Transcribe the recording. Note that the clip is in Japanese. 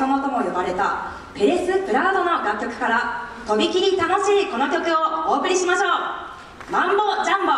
様とも呼ばれたペレス・プラードの楽曲からとびきり楽しいこの曲をお送りしましょう。マンボジャンボ。